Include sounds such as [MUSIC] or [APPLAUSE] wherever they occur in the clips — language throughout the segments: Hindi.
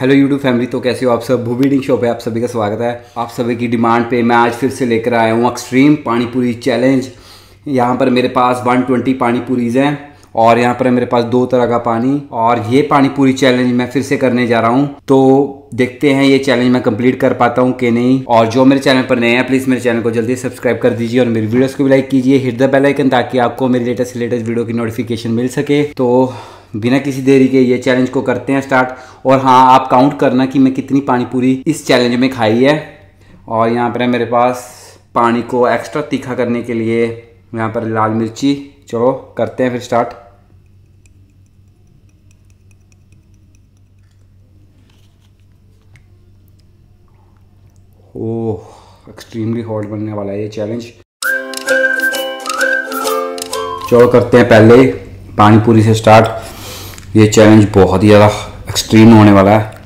हेलो यूट्यूब फैमिली तो कैसे हो आप सब? भू बीडिंग शो पे आप सभी का स्वागत है। आप सभी की डिमांड पे मैं आज फिर से लेकर आया हूँ एक्सट्रीम पानी पूरी चैलेंज यहाँ पर मेरे पास 120 पानी पूरीज हैं और यहाँ पर है मेरे पास दो तरह का पानी और ये पानी पूरी चैलेंज मैं फिर से करने जा रहा हूँ। तो देखते हैं ये चैलेंज मैं कंप्लीट कर पाता हूँ कि नहीं। और जो मेरे चैनल पर नए हैं प्लीज़ मेरे चैनल को जल्दी सब्सक्राइब कर दीजिए और मेरी वीडियोस को भी लाइक कीजिए। हिट द बेल आइकन ताकि आपको मेरी लेटेस्ट लेटेस्ट वीडियो की नोटिफिकेशन मिल सके। तो बिना किसी देरी के ये चैलेंज को करते हैं स्टार्ट और हाँ आप काउंट करना कि मैं कितनी पानी पूरी इस चैलेंज में खाई है। और यहाँ पर है मेरे पास पानी को एक्स्ट्रा तीखा करने के लिए यहाँ पर लाल मिर्ची। चलो, करते हैं फिर स्टार्ट ओह एक्सट्रीमली हॉट बनने वाला है ये चैलेंज चलो, करते हैं पहले पानी पूरी से स्टार्ट ये चैलेंज बहुत ही ज़्यादा एक्सट्रीम होने वाला है।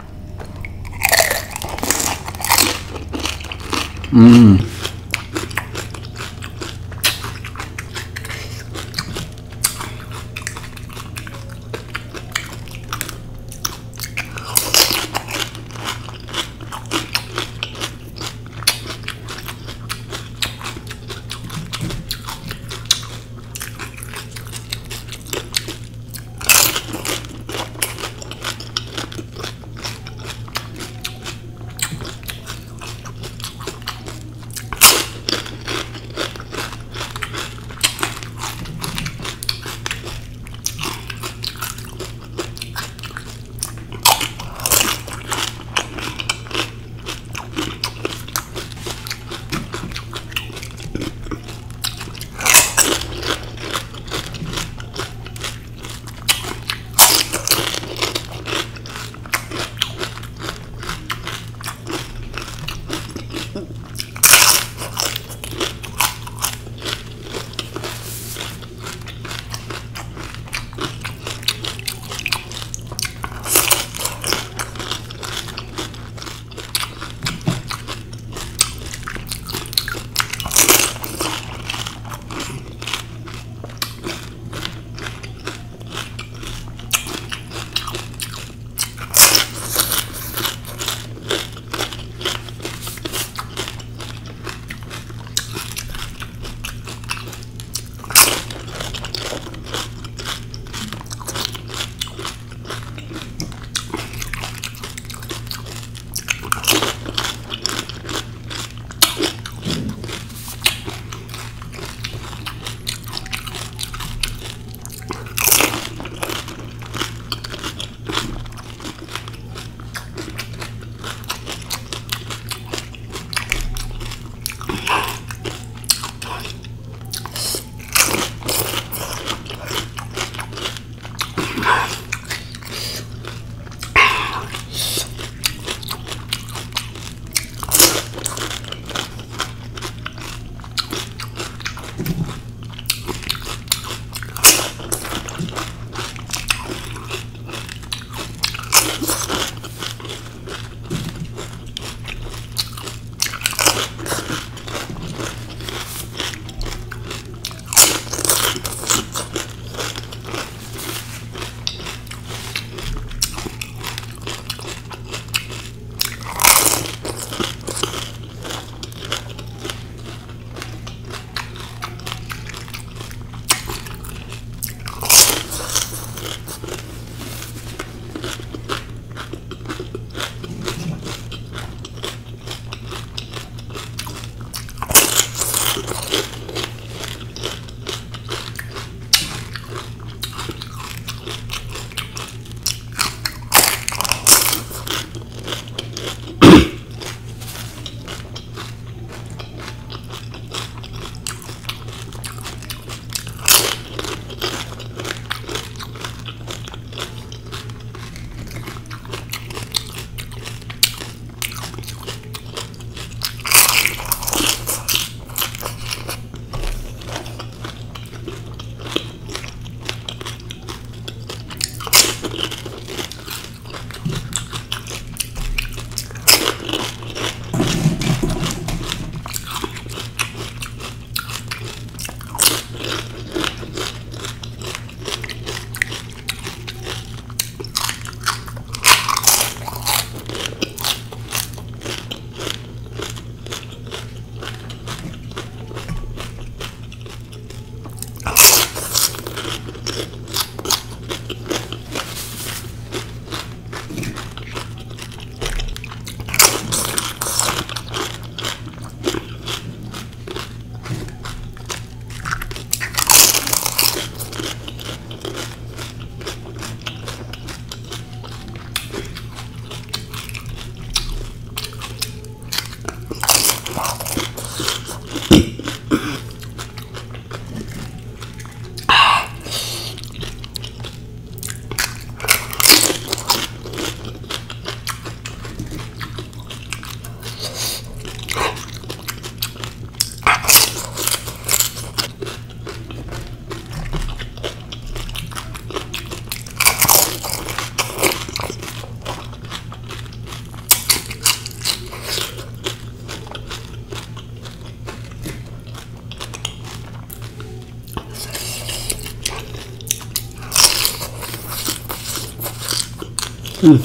음.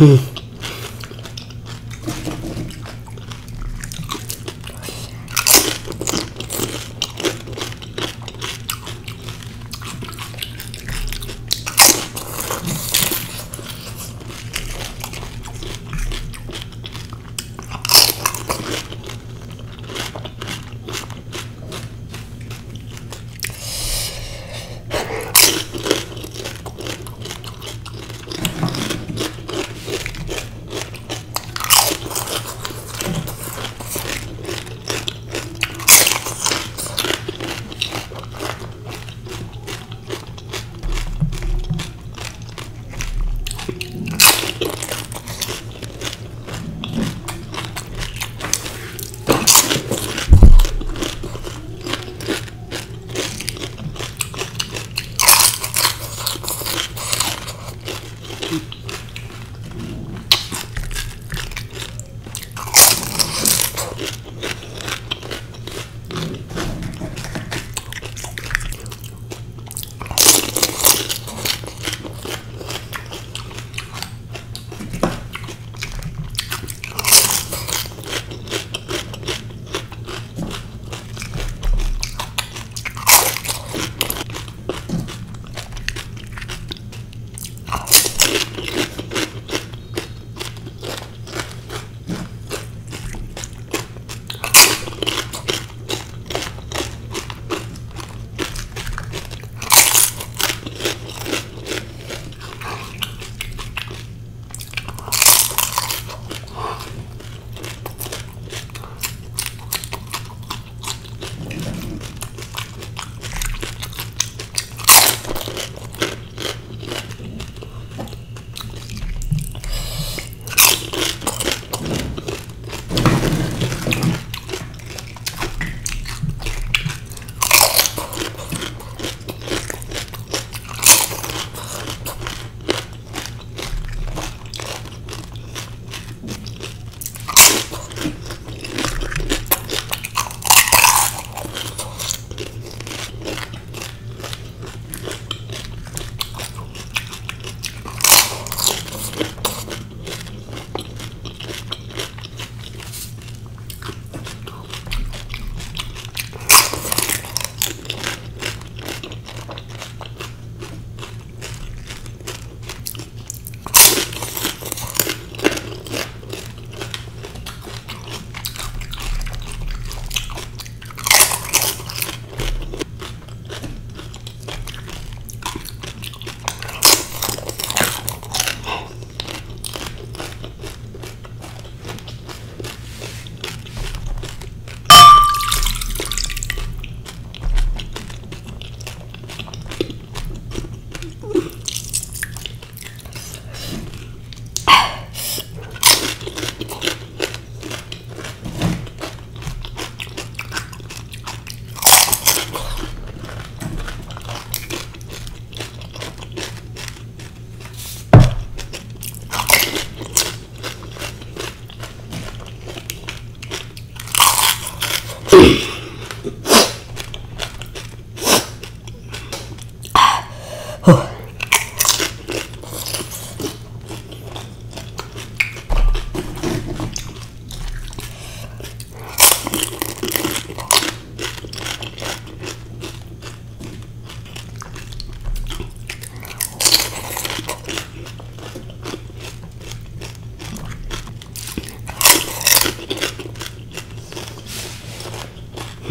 Hmm.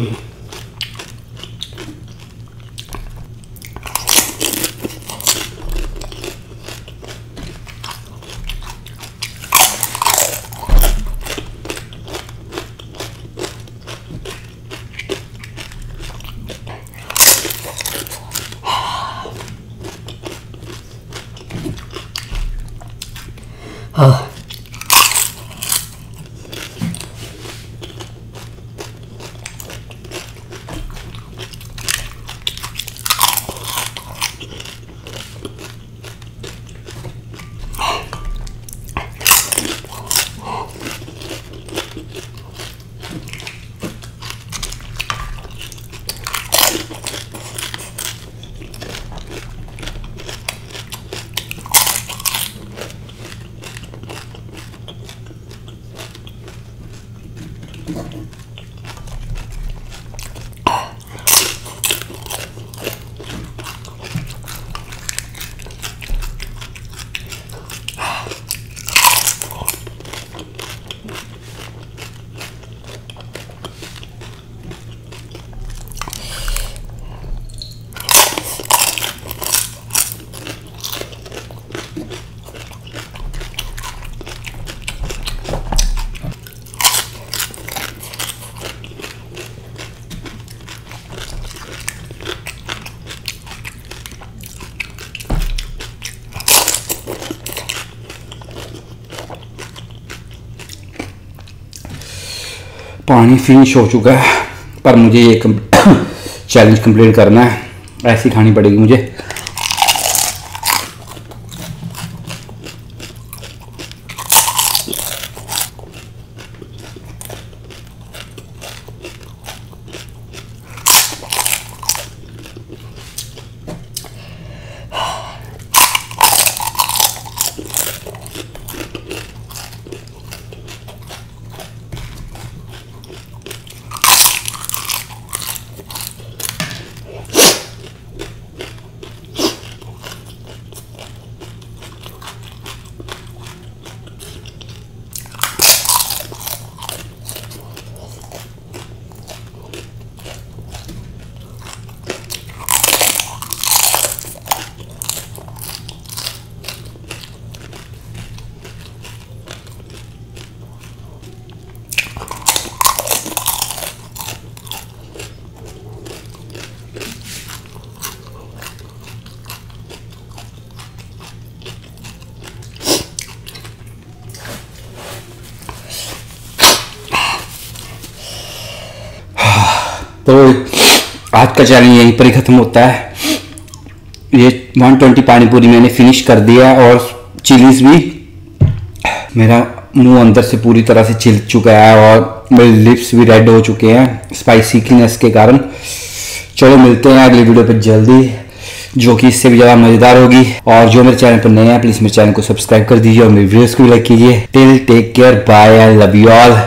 Mm-hmm. Thank पानी फिनिश हो चुका है, पर मुझे ये चैलेंज कंप्लीट [COUGHS] करना है। ऐसी खानी पड़ेगी मुझे। तो आज का चैलेंज यहीं पर ही ख़त्म होता है। ये 120 पानी पूरी मैंने फिनिश कर दिया और चिलीज भी मेरा मुँह अंदर से पूरी तरह से छिल चुका है और मेरे लिप्स भी रेड हो चुके हैं स्पाइसीनेस के कारण। चलो मिलते हैं अगली वीडियो पर जल्दी, जो कि इससे भी ज़्यादा मज़ेदार होगी। और जो मेरे चैनल पर नए हैं प्लीज़ मेरे चैनल को सब्सक्राइब कर दीजिए और मेरे वीडियोस को भी लाइक कीजिए। Till take care bye I love you all